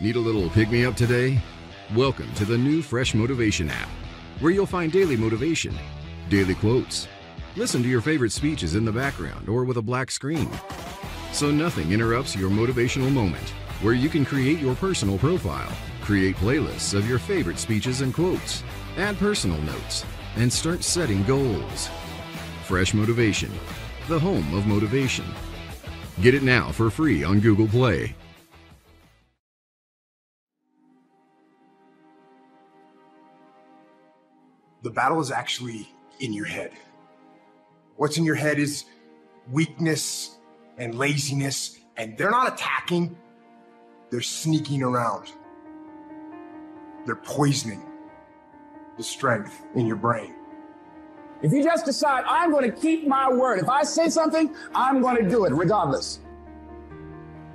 Need a little pick me up today? Welcome to the new Fresh Motivation app, where you'll find daily motivation, daily quotes. Listen to your favorite speeches in the background or with a black screen. So nothing interrupts your motivational moment, where you can create your personal profile, create playlists of your favorite speeches and quotes, add personal notes, and start setting goals. Fresh Motivation, the home of motivation. Get it now for free on Google Play. The battle is actually in your head. What's in your head is weakness and laziness, and they're not attacking, they're sneaking around. They're poisoning the strength in your brain. If you just decide, I'm going to keep my word, if I say something, I'm going to do it regardless.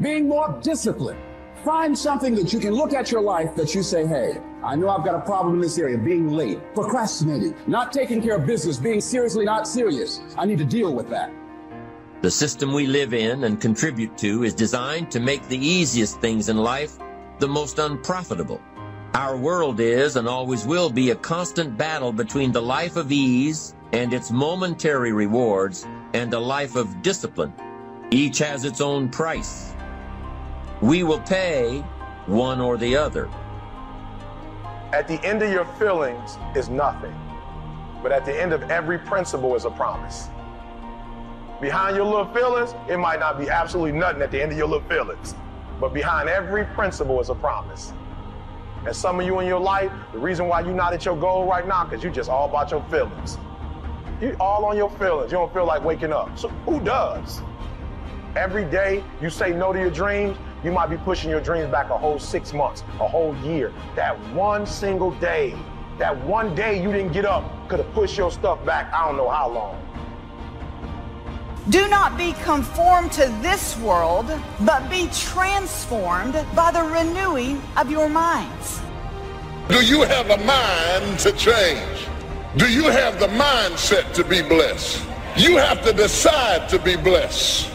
Being more disciplined. Find something that you can look at your life that you say, hey, I know I've got a problem in this area, being late, procrastinating, not taking care of business, being seriously not serious. I need to deal with that. The system we live in and contribute to is designed to make the easiest things in life the most unprofitable. Our world is and always will be a constant battle between the life of ease and its momentary rewards and a life of discipline. Each has its own price. We will pay one or the other. At the end of your feelings is nothing, but at the end of every principle is a promise. Behind your little feelings, it might not be absolutely nothing at the end of your little feelings, but behind every principle is a promise. And some of you in your life, the reason why you're not at your goal right now, because you're just all about your feelings. You're all on your feelings. You don't feel like waking up. So who does? Every day you say no to your dreams, you might be pushing your dreams back a whole six months, a whole year. That one single day, that one day you didn't get up could have pushed your stuff back I don't know how long. Do not be conformed to this world, but be transformed by the renewing of your minds. Do you have a mind to change? Do you have the mindset to be blessed? You have to decide to be blessed.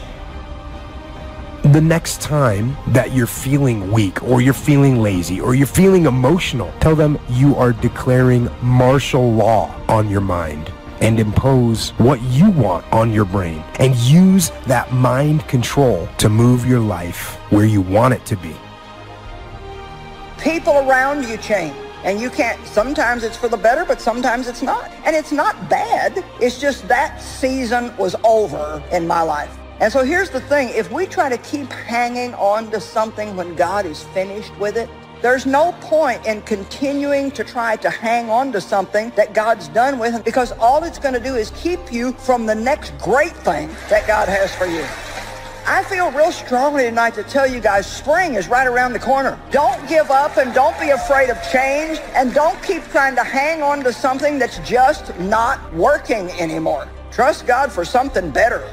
The next time that you're feeling weak or you're feeling lazy or you're feeling emotional, tell them you are declaring martial law on your mind and impose what you want on your brain and use that mind control to move your life where you want it to be. People around you change. And you can't, sometimes it's for the better, but sometimes it's not. And it's not bad. It's just that season was over in my life. And so here's the thing. If we try to keep hanging on to something when God is finished with it, there's no point in continuing to try to hang on to something that God's done with because all it's going to do is keep you from the next great thing that God has for you. I feel real strongly tonight to tell you guys spring is right around the corner. Don't give up and don't be afraid of change and don't keep trying to hang on to something that's just not working anymore. Trust God for something better.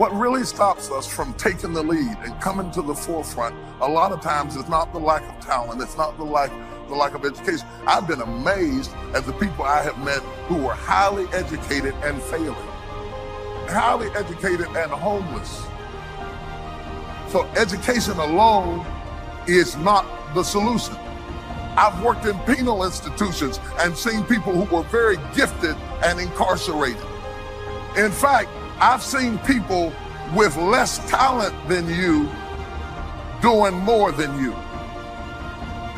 What really stops us from taking the lead and coming to the forefront a lot of times is not the lack of talent, it's not the lack the lack of education. I've been amazed at the people I have met who were highly educated and failing. Highly educated and homeless. So education alone is not the solution. I've worked in penal institutions and seen people who were very gifted and incarcerated. In fact, I've seen people with less talent than you doing more than you.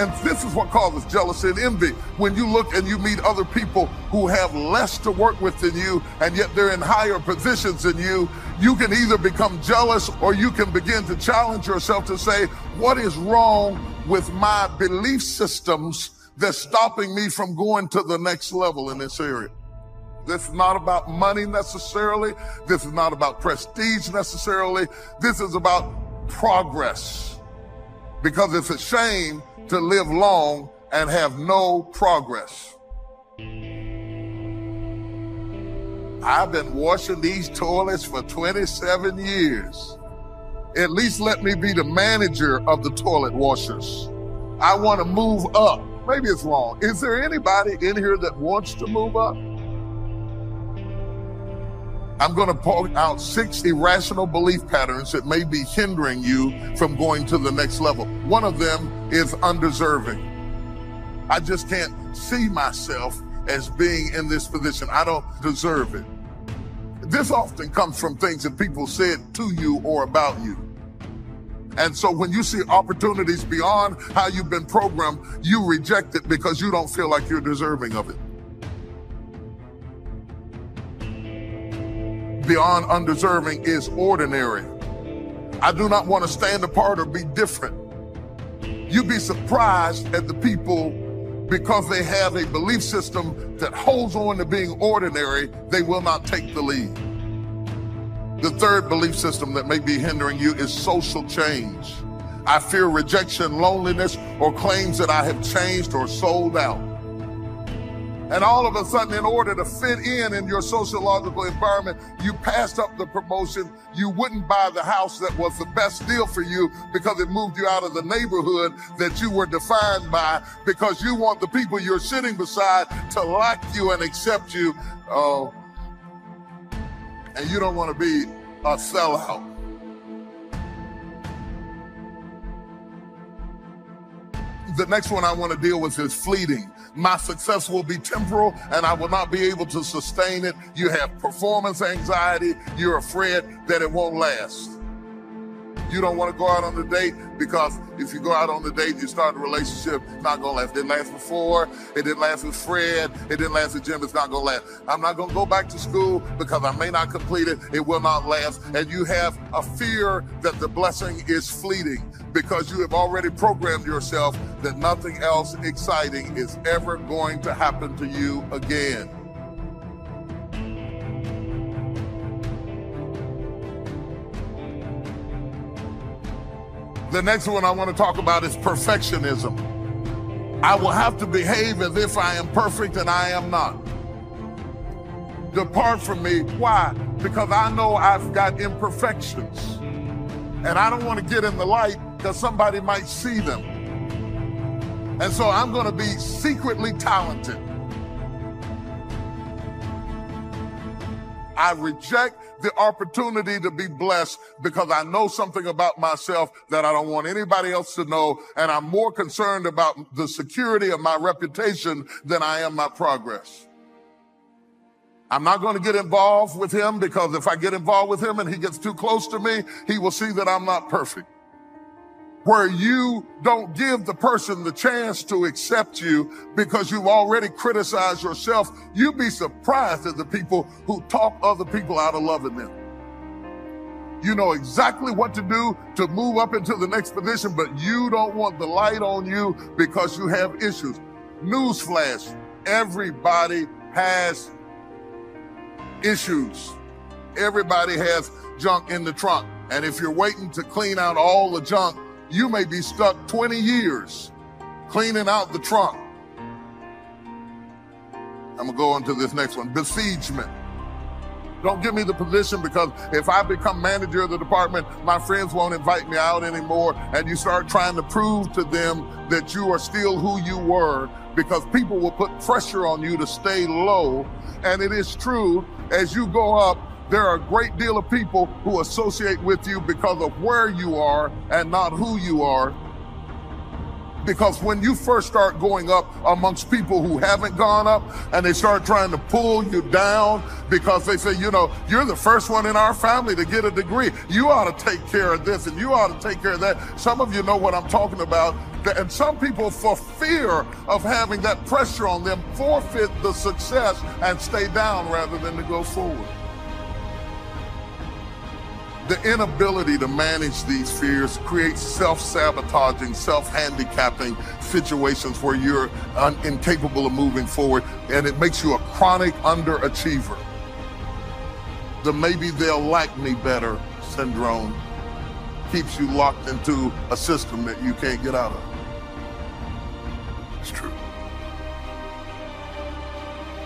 And this is what causes jealousy and envy. When you look and you meet other people who have less to work with than you, and yet they're in higher positions than you, you can either become jealous or you can begin to challenge yourself to say, what is wrong with my belief systems that's stopping me from going to the next level in this area? This is not about money necessarily. This is not about prestige necessarily. This is about progress. Because it's a shame to live long and have no progress. I've been washing these toilets for 27 years. At least let me be the manager of the toilet washers. I want to move up. Maybe it's wrong. Is there anybody in here that wants to move up? I'm going to point out six irrational belief patterns that may be hindering you from going to the next level. One of them is undeserving. I just can't see myself as being in this position. I don't deserve it. This often comes from things that people said to you or about you. And so when you see opportunities beyond how you've been programmed, you reject it because you don't feel like you're deserving of it. Beyond undeserving is ordinary. I do not want to stand apart or be different. You'd be surprised at the people because they have a belief system that holds on to being ordinary, they will not take the lead. The third belief system that may be hindering you is social change. I fear rejection, loneliness, or claims that I have changed or sold out. And all of a sudden, in order to fit in in your sociological environment, you passed up the promotion. You wouldn't buy the house that was the best deal for you because it moved you out of the neighborhood that you were defined by because you want the people you're sitting beside to like you and accept you. Oh, and you don't want to be a sellout. The next one I want to deal with is fleeting. My success will be temporal and I will not be able to sustain it. You have performance anxiety. You're afraid that it won't last. You don't want to go out on the date because if you go out on the date, you start a relationship, not to last. It didn't last before. It didn't last with Fred. It didn't last with Jim. It's not going to last. I'm not going to go back to school because I may not complete it. It will not last. And you have a fear that the blessing is fleeting because you have already programmed yourself that nothing else exciting is ever going to happen to you again. The next one I want to talk about is perfectionism. I will have to behave as if I am perfect and I am not. Depart from me. Why? Because I know I've got imperfections. And I don't want to get in the light because somebody might see them. And so I'm going to be secretly talented. I reject the opportunity to be blessed because I know something about myself that I don't want anybody else to know. And I'm more concerned about the security of my reputation than I am my progress. I'm not going to get involved with him because if I get involved with him and he gets too close to me, he will see that I'm not perfect where you don't give the person the chance to accept you because you've already criticized yourself. You'd be surprised at the people who talk other people out of loving them. You know exactly what to do to move up into the next position, but you don't want the light on you because you have issues. Newsflash, everybody has issues. Everybody has junk in the trunk. And if you're waiting to clean out all the junk, you may be stuck 20 years cleaning out the trunk. I'm gonna go into this next one. Besiegement. Don't give me the position because if I become manager of the department, my friends won't invite me out anymore. And you start trying to prove to them that you are still who you were because people will put pressure on you to stay low. And it is true, as you go up, there are a great deal of people who associate with you because of where you are and not who you are. Because when you first start going up amongst people who haven't gone up and they start trying to pull you down because they say, you know, you're the first one in our family to get a degree. You ought to take care of this and you ought to take care of that. Some of you know what I'm talking about. And some people, for fear of having that pressure on them, forfeit the success and stay down rather than to go forward the inability to manage these fears creates self-sabotaging, self-handicapping situations where you're un- incapable of moving forward, and it makes you a chronic underachiever. The maybe they'll like me better syndrome keeps you locked into a system that you can't get out of.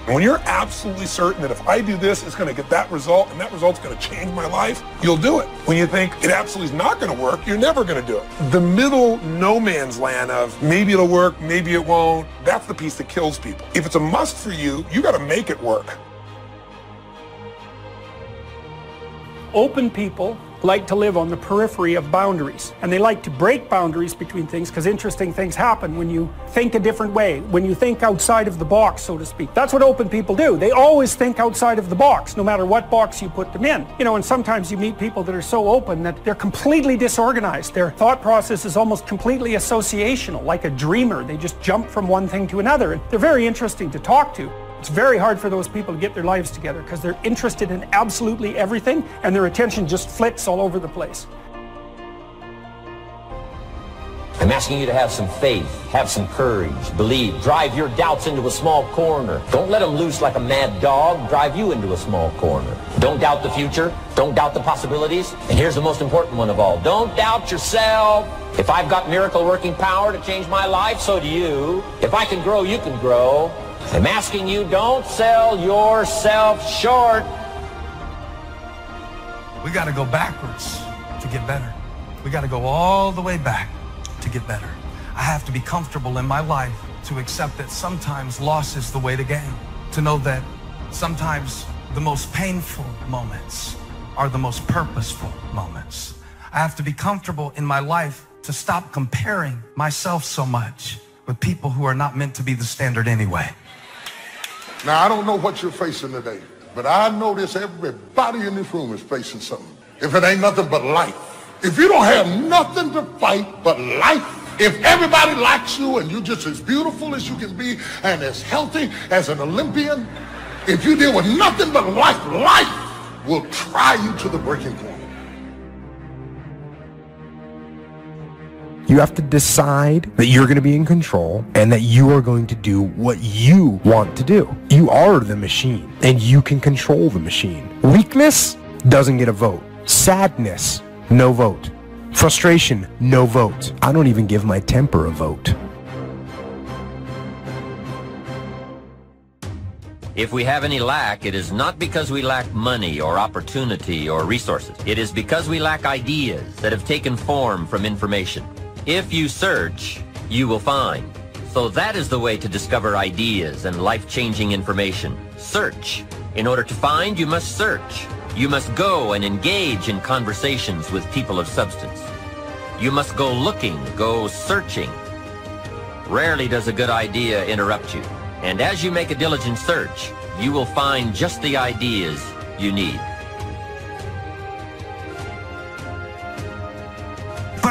When you're absolutely certain that if I do this, it's going to get that result and that result's going to change my life, you'll do it. When you think it absolutely is not going to work, you're never going to do it. The middle no man's land of maybe it'll work, maybe it won't, that's the piece that kills people. If it's a must for you, you got to make it work. open people like to live on the periphery of boundaries. And they like to break boundaries between things because interesting things happen when you think a different way, when you think outside of the box, so to speak. That's what open people do. They always think outside of the box, no matter what box you put them in. You know, and sometimes you meet people that are so open that they're completely disorganized. Their thought process is almost completely associational, like a dreamer. They just jump from one thing to another. And they're very interesting to talk to. It's very hard for those people to get their lives together because they're interested in absolutely everything and their attention just flits all over the place. I'm asking you to have some faith, have some courage, believe, drive your doubts into a small corner. Don't let them loose like a mad dog, drive you into a small corner. Don't doubt the future, don't doubt the possibilities, and here's the most important one of all. Don't doubt yourself. If I've got miracle working power to change my life, so do you. If I can grow, you can grow. I'm asking you, don't sell yourself short. We got to go backwards to get better. We got to go all the way back to get better. I have to be comfortable in my life to accept that sometimes loss is the way to gain. To know that sometimes the most painful moments are the most purposeful moments. I have to be comfortable in my life to stop comparing myself so much with people who are not meant to be the standard anyway. Now, I don't know what you're facing today, but I notice everybody in this room is facing something. If it ain't nothing but life. If you don't have nothing to fight but life, if everybody likes you and you're just as beautiful as you can be and as healthy as an Olympian, if you deal with nothing but life, life will try you to the breaking point. You have to decide that you're going to be in control and that you are going to do what you want to do. You are the machine and you can control the machine. Weakness doesn't get a vote. Sadness, no vote. Frustration, no vote. I don't even give my temper a vote. If we have any lack, it is not because we lack money or opportunity or resources. It is because we lack ideas that have taken form from information. If you search, you will find. So that is the way to discover ideas and life-changing information. Search. In order to find, you must search. You must go and engage in conversations with people of substance. You must go looking, go searching. Rarely does a good idea interrupt you. And as you make a diligent search, you will find just the ideas you need.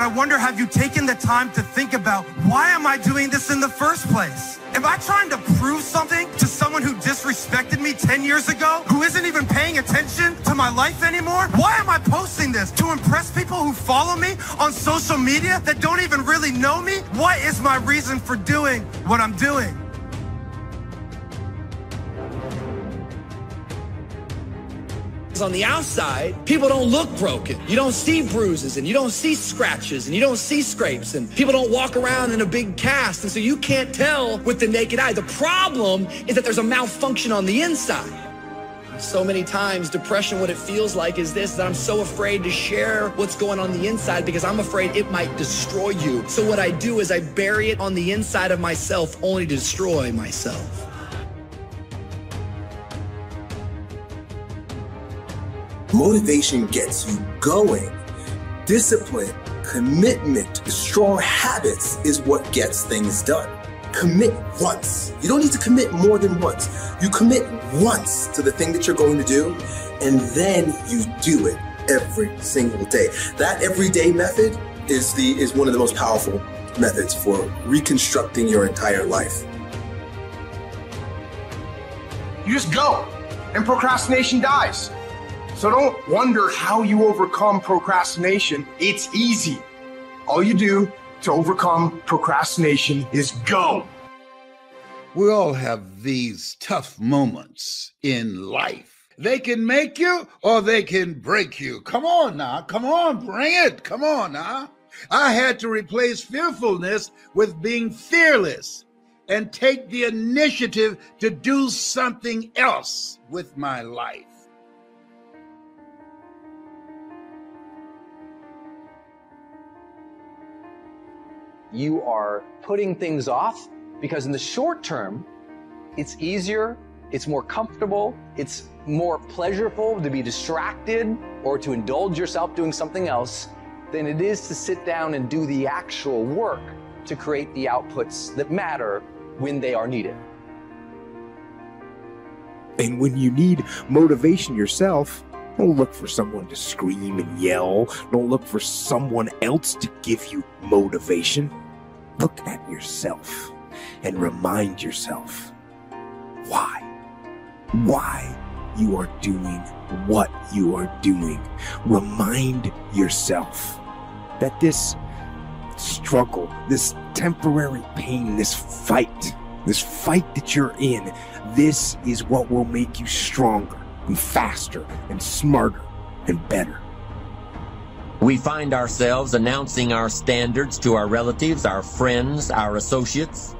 I wonder, have you taken the time to think about why am I doing this in the first place? Am I trying to prove something to someone who disrespected me 10 years ago, who isn't even paying attention to my life anymore? Why am I posting this? To impress people who follow me on social media that don't even really know me? What is my reason for doing what I'm doing? On the outside, people don't look broken. You don't see bruises and you don't see scratches and you don't see scrapes and people don't walk around in a big cast. And so you can't tell with the naked eye. The problem is that there's a malfunction on the inside. So many times, depression, what it feels like is this, that I'm so afraid to share what's going on the inside because I'm afraid it might destroy you. So what I do is I bury it on the inside of myself only to destroy myself. Motivation gets you going. Discipline, commitment, strong habits is what gets things done. Commit once. You don't need to commit more than once. You commit once to the thing that you're going to do, and then you do it every single day. That everyday method is the is one of the most powerful methods for reconstructing your entire life. You just go, and procrastination dies. So don't wonder how you overcome procrastination. It's easy. All you do to overcome procrastination is go. We all have these tough moments in life. They can make you or they can break you. Come on now. Come on. Bring it. Come on now. I had to replace fearfulness with being fearless and take the initiative to do something else with my life. You are putting things off because in the short term, it's easier, It's more comfortable. It's more pleasurable to be distracted or to indulge yourself doing something else than it is to sit down and do the actual work to create the outputs that matter when they are needed. And when you need motivation yourself, don't look for someone to scream and yell. Don't look for someone else to give you motivation. Look at yourself and remind yourself why. Why you are doing what you are doing. Remind yourself that this struggle, this temporary pain, this fight, this fight that you're in, this is what will make you stronger and faster and smarter and better. We find ourselves announcing our standards to our relatives, our friends, our associates.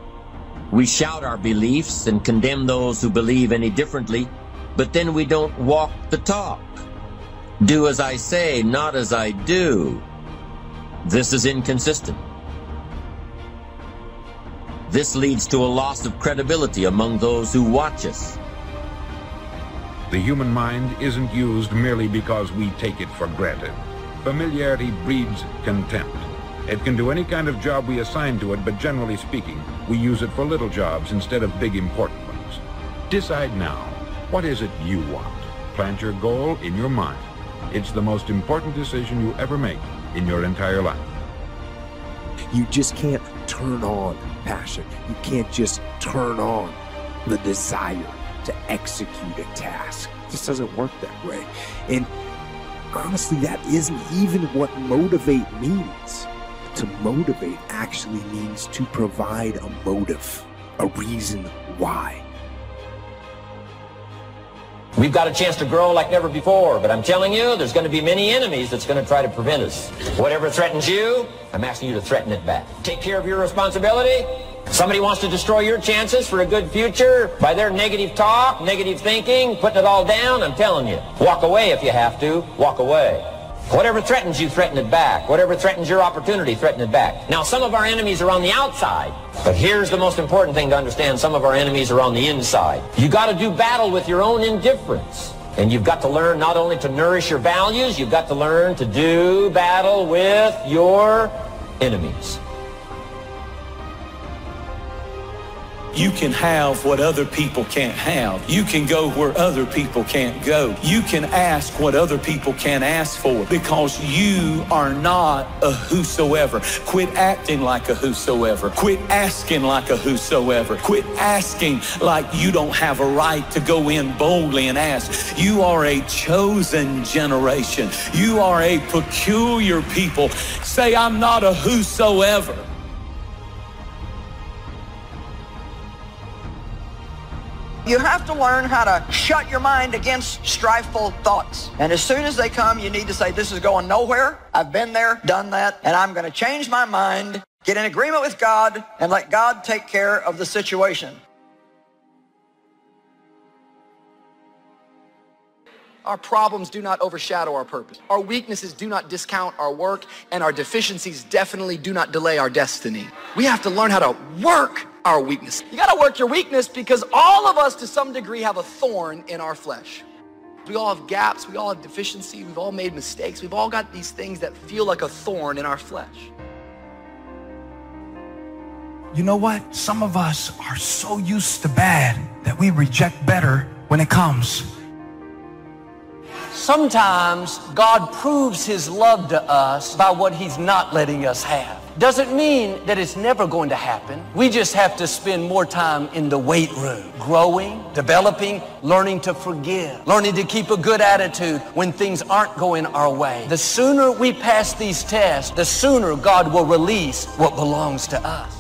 We shout our beliefs and condemn those who believe any differently, but then we don't walk the talk. Do as I say, not as I do. This is inconsistent. This leads to a loss of credibility among those who watch us. The human mind isn't used merely because we take it for granted. Familiarity breeds contempt. It can do any kind of job we assign to it, but generally speaking, we use it for little jobs instead of big important ones. Decide now, what is it you want? Plant your goal in your mind. It's the most important decision you ever make in your entire life. You just can't turn on passion. You can't just turn on the desire to execute a task. Just doesn't work that way. And honestly, that isn't even what motivate means. To motivate actually means to provide a motive, a reason why. We've got a chance to grow like never before, but I'm telling you, there's going to be many enemies that's going to try to prevent us. Whatever threatens you, I'm asking you to threaten it back. Take care of your responsibility. Somebody wants to destroy your chances for a good future by their negative talk, negative thinking, putting it all down, I'm telling you. Walk away if you have to. Walk away. Whatever threatens you, threaten it back. Whatever threatens your opportunity, threaten it back. Now, some of our enemies are on the outside, but here's the most important thing to understand. Some of our enemies are on the inside. You got to do battle with your own indifference. And you've got to learn not only to nourish your values, you've got to learn to do battle with your enemies. You can have what other people can't have. You can go where other people can't go. You can ask what other people can't ask for because you are not a whosoever. Quit acting like a whosoever. Quit asking like a whosoever. Quit asking like you don't have a right to go in boldly and ask. You are a chosen generation. You are a peculiar people. Say, I'm not a whosoever. You have to learn how to shut your mind against strifeful thoughts. And as soon as they come, you need to say, this is going nowhere. I've been there, done that, and I'm going to change my mind, get in agreement with God, and let God take care of the situation. Our problems do not overshadow our purpose. Our weaknesses do not discount our work, and our deficiencies definitely do not delay our destiny. We have to learn how to work our weakness. You got to work your weakness because all of us to some degree have a thorn in our flesh. We all have gaps, we all have deficiency, we've all made mistakes, we've all got these things that feel like a thorn in our flesh. You know what? Some of us are so used to bad that we reject better when it comes. Sometimes God proves his love to us by what he's not letting us have. Doesn't mean that it's never going to happen. We just have to spend more time in the weight room, growing, developing, learning to forgive, learning to keep a good attitude when things aren't going our way. The sooner we pass these tests, the sooner God will release what belongs to us.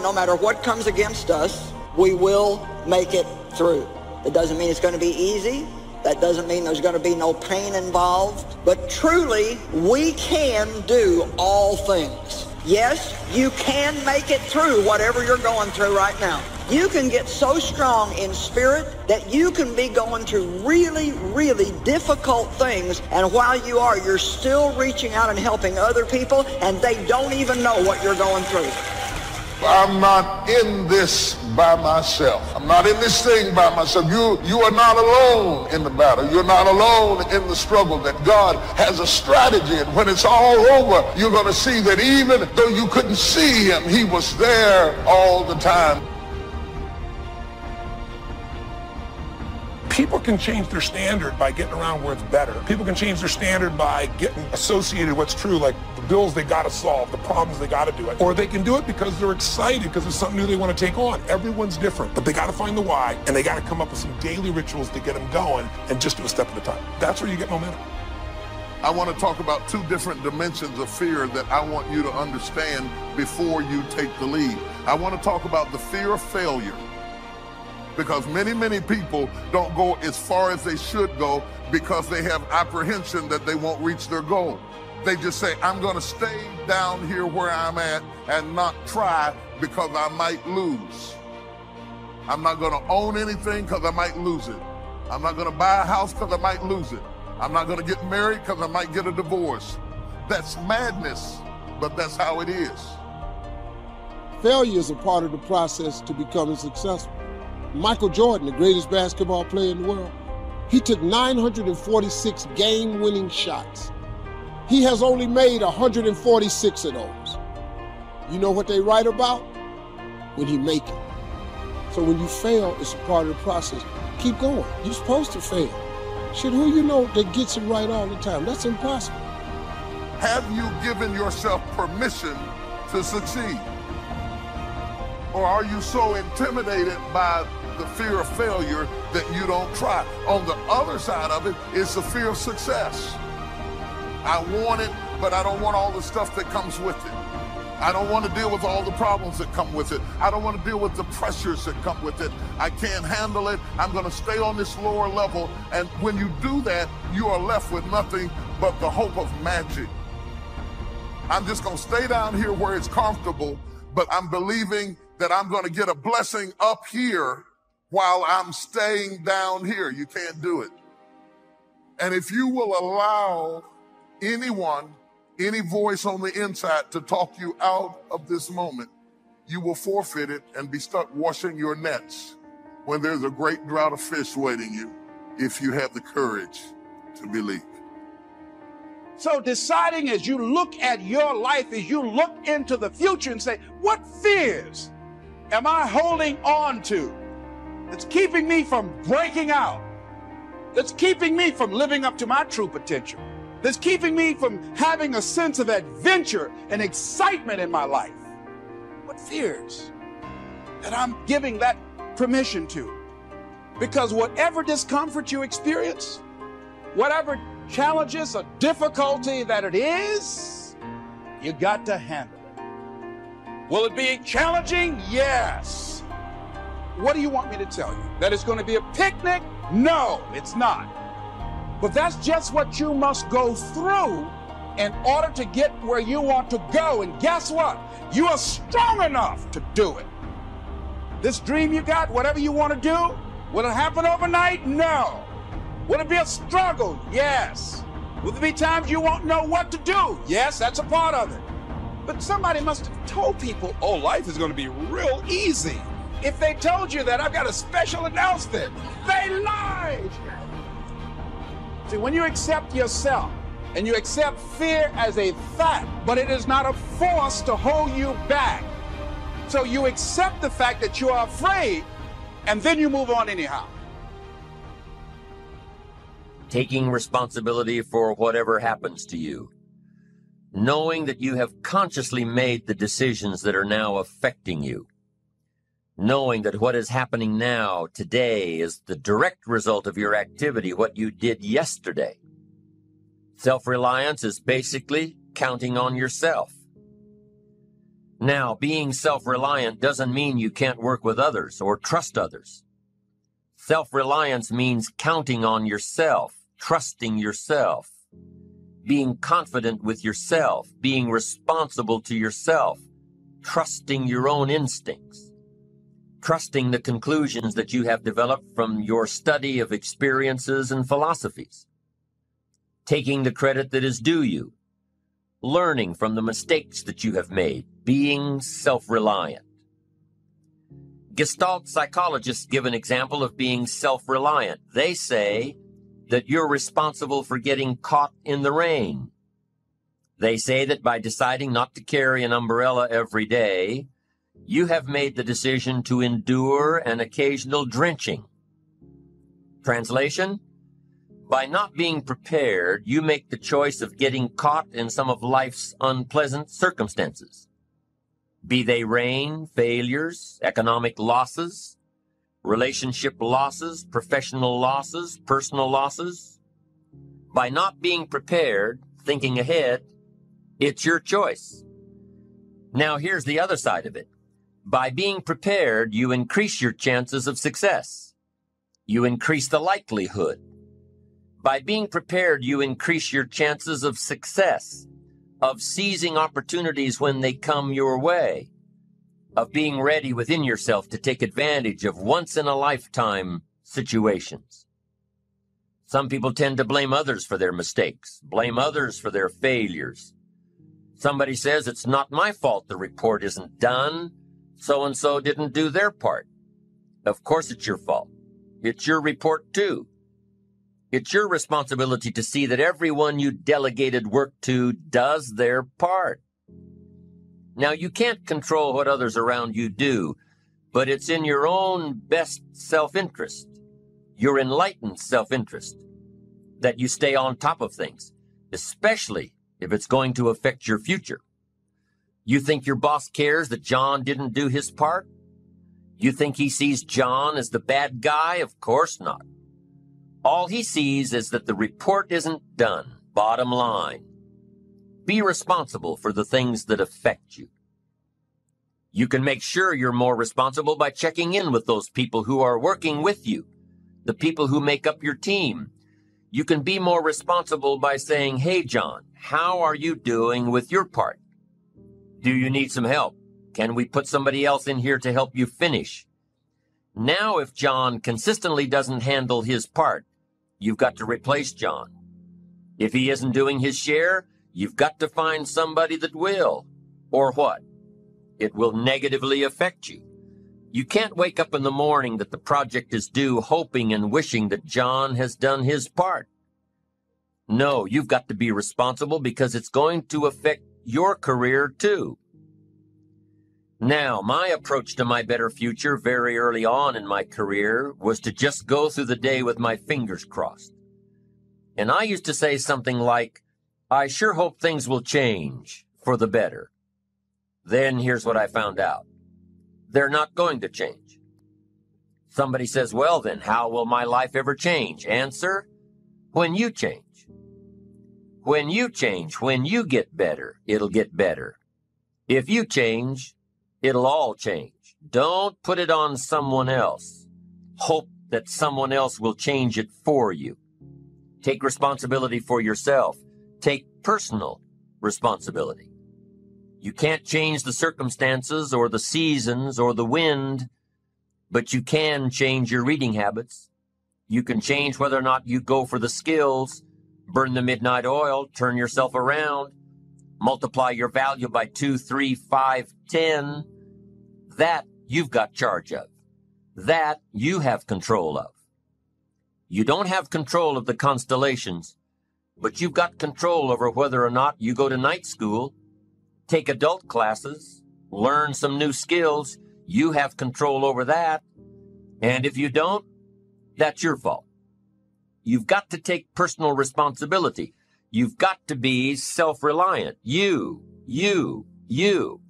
No matter what comes against us, we will make it through. It doesn't mean it's going to be easy. That doesn't mean there's going to be no pain involved. But truly, we can do all things. Yes, you can make it through whatever you're going through right now. You can get so strong in spirit that you can be going through really, really difficult things. And while you are, you're still reaching out and helping other people, and they don't even know what you're going through. I'm not in this by myself. I'm not in this thing by myself. You, you are not alone in the battle. You're not alone in the struggle. That God has a strategy. And when it's all over, you're going to see that even though you couldn't see him, he was there all the time. People can change their standard by getting around where it's better. People can change their standard by getting associated with what's true, like the bills they got to solve, the problems they got to do it. Or they can do it because they're excited because it's something new they want to take on. Everyone's different, but they got to find the why and they got to come up with some daily rituals to get them going and just do a step at a time. That's where you get momentum. I want to talk about two different dimensions of fear that I want you to understand before you take the lead. I want to talk about the fear of failure because many, many people don't go as far as they should go because they have apprehension that they won't reach their goal. They just say, I'm going to stay down here where I'm at and not try because I might lose. I'm not going to own anything because I might lose it. I'm not going to buy a house because I might lose it. I'm not going to get married because I might get a divorce. That's madness, but that's how it is. Failure is a part of the process to becoming successful. Michael Jordan, the greatest basketball player in the world, he took 946 game winning shots. He has only made 146 of those. You know what they write about? When he make it. So when you fail, it's a part of the process. Keep going. You're supposed to fail. Shit, who you know that gets it right all the time? That's impossible. Have you given yourself permission to succeed? Or are you so intimidated by the fear of failure that you don't try? On the other side of it is the fear of success. I want it, but I don't want all the stuff that comes with it. I don't want to deal with all the problems that come with it. I don't want to deal with the pressures that come with it. I can't handle it. I'm going to stay on this lower level. And when you do that, you are left with nothing but the hope of magic. I'm just going to stay down here where it's comfortable, but I'm believing that I'm going to get a blessing up here while I'm staying down here. You can't do it. And if you will allow anyone, any voice on the inside to talk you out of this moment, you will forfeit it and be stuck washing your nets when there's a great drought of fish waiting you if you have the courage to believe. So, deciding as you look at your life, as you look into the future and say, what fears am I holding on to that's keeping me from breaking out? That's keeping me from living up to my true potential? That's keeping me from having a sense of adventure and excitement in my life? What fears that I'm giving that permission to? Because whatever discomfort you experience, whatever challenges or difficulty that it is, you got to handle it. Will it be challenging? Yes. What do you want me to tell you? That it's going to be a picnic? No, it's not. But that's just what you must go through in order to get where you want to go. And guess what? You are strong enough to do it. This dream you got, whatever you want to do, will it happen overnight? No. Will it be a struggle? Yes. Will there be times you won't know what to do? Yes, that's a part of it. But somebody must have told people, oh, life is going to be real easy. If they told you that, I've got a special announcement. They lied. See, when you accept yourself and you accept fear as a fact, but it is not a force to hold you back. So you accept the fact that you are afraid and then you move on anyhow. Taking responsibility for whatever happens to you. Knowing that you have consciously made the decisions that are now affecting you knowing that what is happening now, today, is the direct result of your activity, what you did yesterday. Self reliance is basically counting on yourself. Now, being self reliant doesn't mean you can't work with others or trust others. Self reliance means counting on yourself, trusting yourself, being confident with yourself, being responsible to yourself, trusting your own instincts trusting the conclusions that you have developed from your study of experiences and philosophies, taking the credit that is due you, learning from the mistakes that you have made, being self reliant. Gestalt psychologists give an example of being self reliant. They say that you're responsible for getting caught in the rain. They say that by deciding not to carry an umbrella every day, you have made the decision to endure an occasional drenching. Translation? By not being prepared, you make the choice of getting caught in some of life's unpleasant circumstances. Be they rain, failures, economic losses, relationship losses, professional losses, personal losses. By not being prepared, thinking ahead, it's your choice. Now here's the other side of it. By being prepared, you increase your chances of success. You increase the likelihood. By being prepared, you increase your chances of success, of seizing opportunities when they come your way, of being ready within yourself to take advantage of once in a lifetime situations. Some people tend to blame others for their mistakes, blame others for their failures. Somebody says it's not my fault the report isn't done so and so didn't do their part. Of course, it's your fault. It's your report, too. It's your responsibility to see that everyone you delegated work to does their part. Now, you can't control what others around you do, but it's in your own best self interest, your enlightened self interest, that you stay on top of things, especially if it's going to affect your future. You think your boss cares that John didn't do his part? You think he sees John as the bad guy? Of course not. All he sees is that the report isn't done. Bottom line. Be responsible for the things that affect you. You can make sure you're more responsible by checking in with those people who are working with you, the people who make up your team. You can be more responsible by saying, Hey, John, how are you doing with your part? Do you need some help? Can we put somebody else in here to help you finish? Now, if John consistently doesn't handle his part, you've got to replace John. If he isn't doing his share, you've got to find somebody that will. Or what? It will negatively affect you. You can't wake up in the morning that the project is due hoping and wishing that John has done his part. No, you've got to be responsible because it's going to affect your career too. Now, my approach to my better future very early on in my career was to just go through the day with my fingers crossed. And I used to say something like, I sure hope things will change for the better. Then here's what I found out. They're not going to change. Somebody says, well then, how will my life ever change? Answer, when you change. When you change, when you get better, it'll get better. If you change, it'll all change. Don't put it on someone else. Hope that someone else will change it for you. Take responsibility for yourself. Take personal responsibility. You can't change the circumstances or the seasons or the wind, but you can change your reading habits. You can change whether or not you go for the skills burn the midnight oil, turn yourself around, multiply your value by two, three, five, ten. That you've got charge of. That you have control of. You don't have control of the constellations, but you've got control over whether or not you go to night school, take adult classes, learn some new skills. You have control over that. And if you don't, that's your fault. You've got to take personal responsibility. You've got to be self-reliant. You, you, you.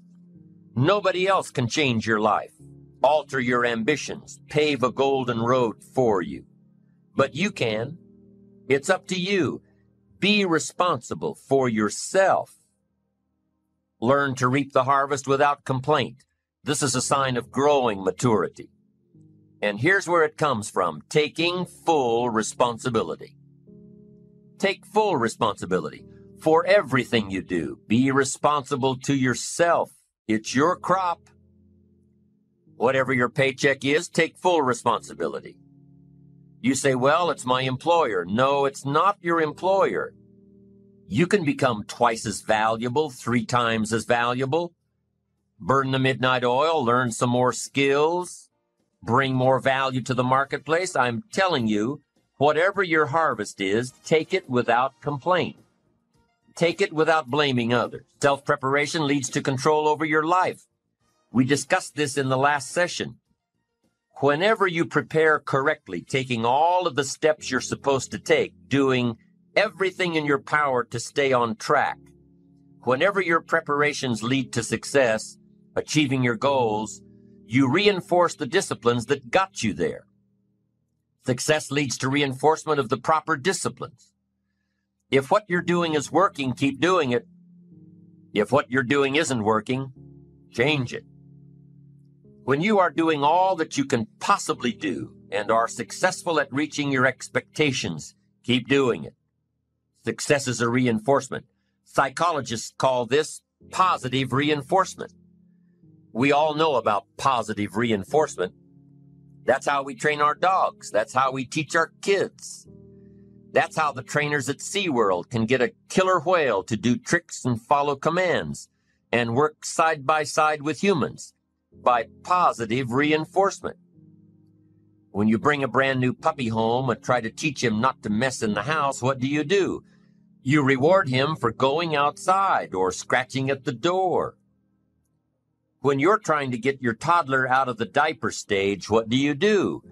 Nobody else can change your life, alter your ambitions, pave a golden road for you. But you can. It's up to you. Be responsible for yourself. Learn to reap the harvest without complaint. This is a sign of growing maturity. And here's where it comes from taking full responsibility. Take full responsibility for everything you do. Be responsible to yourself. It's your crop. Whatever your paycheck is, take full responsibility. You say, well, it's my employer. No, it's not your employer. You can become twice as valuable, three times as valuable. Burn the midnight oil, learn some more skills, bring more value to the marketplace, I'm telling you, whatever your harvest is, take it without complaint. Take it without blaming others. Self preparation leads to control over your life. We discussed this in the last session. Whenever you prepare correctly, taking all of the steps you're supposed to take, doing everything in your power to stay on track, whenever your preparations lead to success, achieving your goals, you reinforce the disciplines that got you there. Success leads to reinforcement of the proper disciplines. If what you're doing is working, keep doing it. If what you're doing isn't working, change it. When you are doing all that you can possibly do and are successful at reaching your expectations, keep doing it. Success is a reinforcement. Psychologists call this positive reinforcement. We all know about positive reinforcement. That's how we train our dogs. That's how we teach our kids. That's how the trainers at SeaWorld can get a killer whale to do tricks and follow commands and work side by side with humans by positive reinforcement. When you bring a brand new puppy home and try to teach him not to mess in the house, what do you do? You reward him for going outside or scratching at the door. When you're trying to get your toddler out of the diaper stage, what do you do?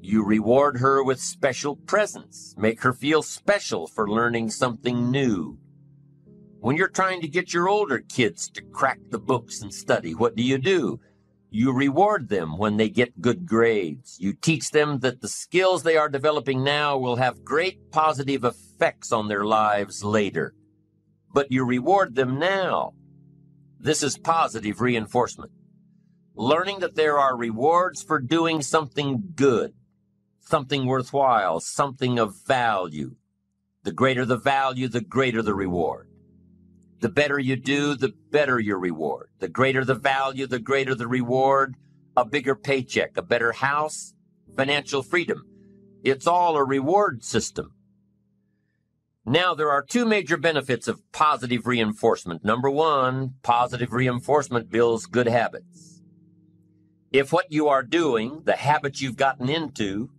You reward her with special presents, make her feel special for learning something new. When you're trying to get your older kids to crack the books and study, what do you do? You reward them when they get good grades. You teach them that the skills they are developing now will have great positive effects on their lives later. But you reward them now. This is positive reinforcement. Learning that there are rewards for doing something good, something worthwhile, something of value. The greater the value, the greater the reward. The better you do, the better your reward. The greater the value, the greater the reward. A bigger paycheck, a better house, financial freedom. It's all a reward system. Now, there are two major benefits of positive reinforcement. Number one, positive reinforcement builds good habits. If what you are doing, the habits you've gotten into,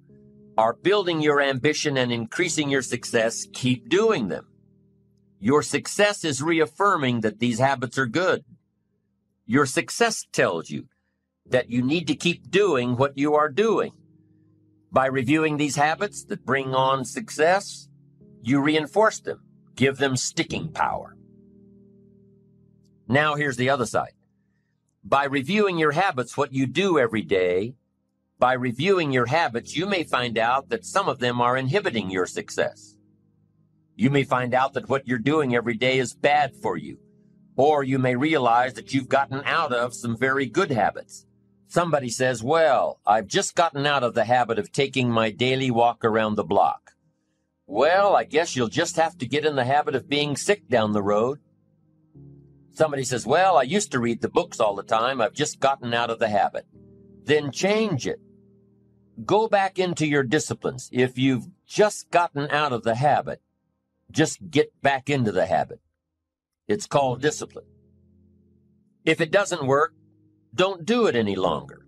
are building your ambition and increasing your success, keep doing them. Your success is reaffirming that these habits are good. Your success tells you that you need to keep doing what you are doing. By reviewing these habits that bring on success, you reinforce them, give them sticking power. Now, here's the other side. By reviewing your habits, what you do every day, by reviewing your habits, you may find out that some of them are inhibiting your success. You may find out that what you're doing every day is bad for you, or you may realize that you've gotten out of some very good habits. Somebody says, Well, I've just gotten out of the habit of taking my daily walk around the block. Well, I guess you'll just have to get in the habit of being sick down the road. Somebody says, Well, I used to read the books all the time. I've just gotten out of the habit. Then change it. Go back into your disciplines. If you've just gotten out of the habit, just get back into the habit. It's called discipline. If it doesn't work, don't do it any longer.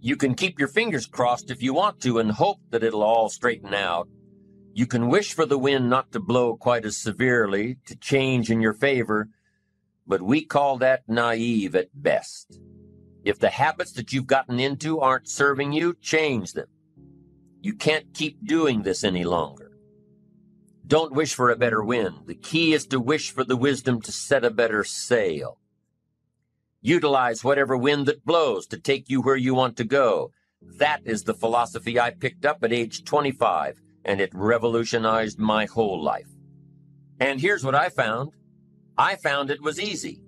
You can keep your fingers crossed if you want to and hope that it'll all straighten out you can wish for the wind not to blow quite as severely, to change in your favor, but we call that naive at best. If the habits that you've gotten into aren't serving you, change them. You can't keep doing this any longer. Don't wish for a better wind. The key is to wish for the wisdom to set a better sail. Utilize whatever wind that blows to take you where you want to go. That is the philosophy I picked up at age 25 and it revolutionized my whole life. And here's what I found I found it was easy.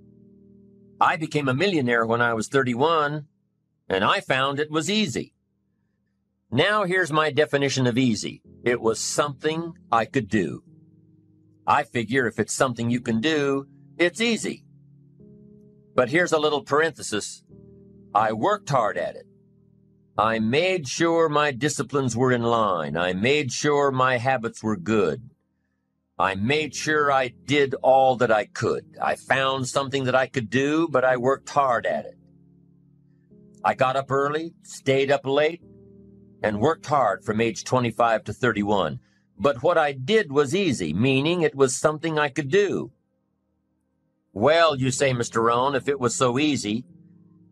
I became a millionaire when I was 31, and I found it was easy. Now, here's my definition of easy it was something I could do. I figure if it's something you can do, it's easy. But here's a little parenthesis I worked hard at it. I made sure my disciplines were in line. I made sure my habits were good. I made sure I did all that I could. I found something that I could do, but I worked hard at it. I got up early, stayed up late, and worked hard from age 25 to 31. But what I did was easy, meaning it was something I could do. Well, you say, Mr. Rohn, if it was so easy,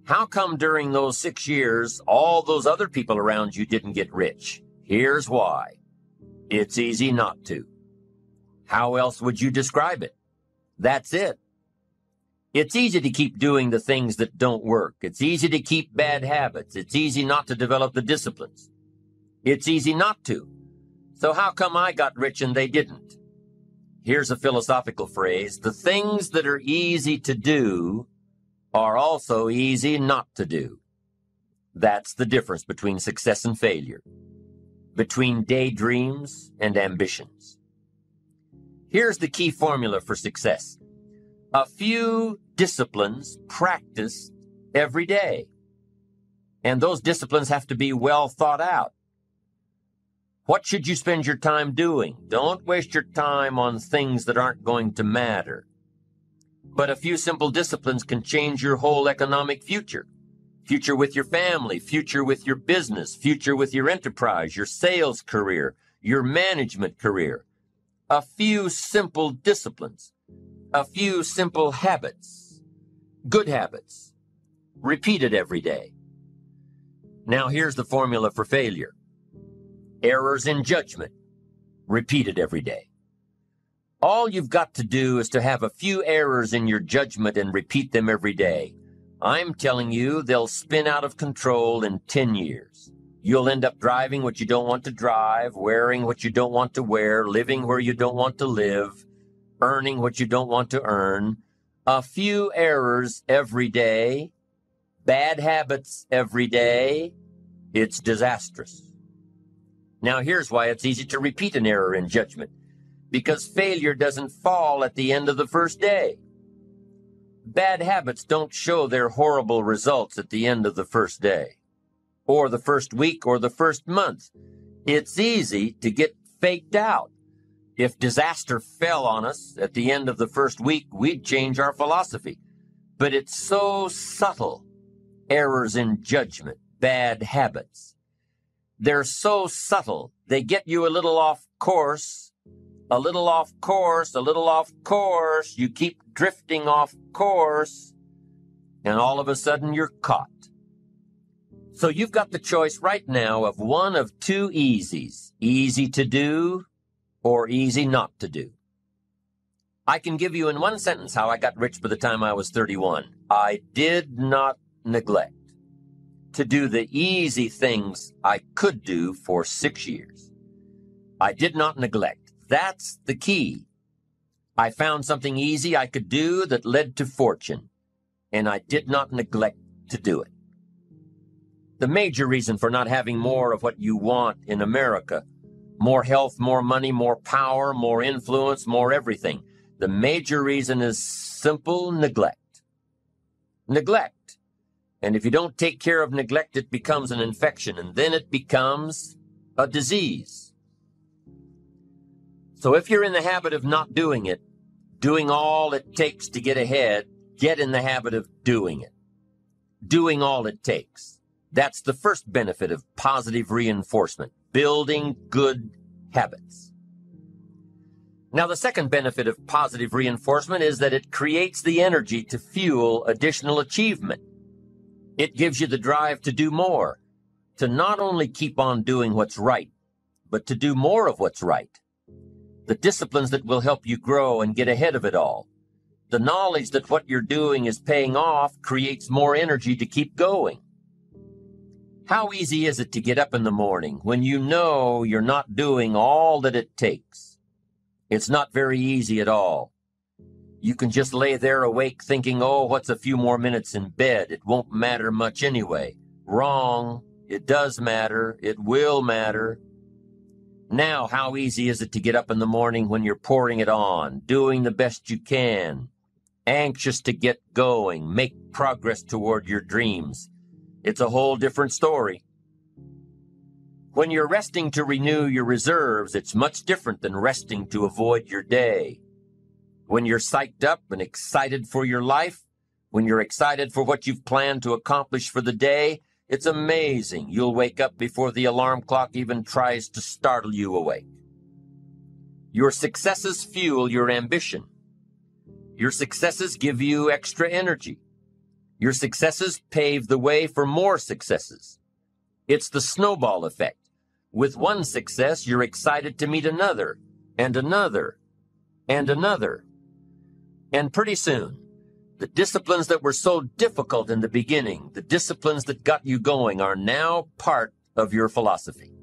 how come during those six years all those other people around you didn't get rich? Here's why. It's easy not to. How else would you describe it? That's it. It's easy to keep doing the things that don't work. It's easy to keep bad habits. It's easy not to develop the disciplines. It's easy not to. So how come I got rich and they didn't? Here's a philosophical phrase. The things that are easy to do are also easy not to do. That's the difference between success and failure, between daydreams and ambitions. Here's the key formula for success. A few disciplines practiced every day. And those disciplines have to be well thought out. What should you spend your time doing? Don't waste your time on things that aren't going to matter. But a few simple disciplines can change your whole economic future. Future with your family, future with your business, future with your enterprise, your sales career, your management career. A few simple disciplines, a few simple habits, good habits, repeated every day. Now here's the formula for failure errors in judgment, repeated every day. All you've got to do is to have a few errors in your judgment and repeat them every day. I'm telling you, they'll spin out of control in 10 years. You'll end up driving what you don't want to drive, wearing what you don't want to wear, living where you don't want to live, earning what you don't want to earn. A few errors every day, bad habits every day. It's disastrous. Now, here's why it's easy to repeat an error in judgment because failure doesn't fall at the end of the first day. Bad habits don't show their horrible results at the end of the first day, or the first week, or the first month. It's easy to get faked out. If disaster fell on us at the end of the first week, we'd change our philosophy. But it's so subtle. Errors in judgment, bad habits. They're so subtle. They get you a little off course, a little off course, a little off course. You keep drifting off course, and all of a sudden you're caught. So you've got the choice right now of one of two easies easy to do or easy not to do. I can give you in one sentence how I got rich by the time I was 31. I did not neglect to do the easy things I could do for six years. I did not neglect. That's the key. I found something easy I could do that led to fortune, and I did not neglect to do it. The major reason for not having more of what you want in America more health, more money, more power, more influence, more everything. The major reason is simple neglect. Neglect and if you don't take care of neglect, it becomes an infection, and then it becomes a disease. So if you're in the habit of not doing it, doing all it takes to get ahead, get in the habit of doing it. Doing all it takes. That's the first benefit of positive reinforcement, building good habits. Now, the second benefit of positive reinforcement is that it creates the energy to fuel additional achievement. It gives you the drive to do more, to not only keep on doing what's right, but to do more of what's right. The disciplines that will help you grow and get ahead of it all. The knowledge that what you're doing is paying off creates more energy to keep going. How easy is it to get up in the morning when you know you're not doing all that it takes? It's not very easy at all. You can just lay there awake thinking, oh, what's a few more minutes in bed? It won't matter much anyway. Wrong. It does matter. It will matter. Now, how easy is it to get up in the morning when you're pouring it on, doing the best you can, anxious to get going, make progress toward your dreams? It's a whole different story. When you're resting to renew your reserves, it's much different than resting to avoid your day. When you're psyched up and excited for your life When you're excited for what you've planned to accomplish for the day, it's amazing you'll wake up before the alarm clock even tries to startle you awake. Your successes fuel your ambition. Your successes give you extra energy. Your successes pave the way for more successes. It's the snowball effect. With one success, you're excited to meet another, and another, and another. And pretty soon, the disciplines that were so difficult in the beginning, the disciplines that got you going, are now part of your philosophy.